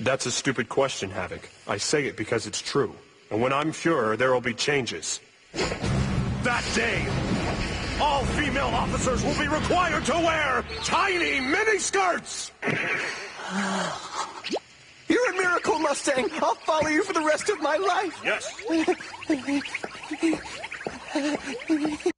That's a stupid question, Havoc. I say it because it's true. And when I'm sure, there will be changes. That day, all female officers will be required to wear tiny miniskirts! You're a miracle, Mustang. I'll follow you for the rest of my life. Yes.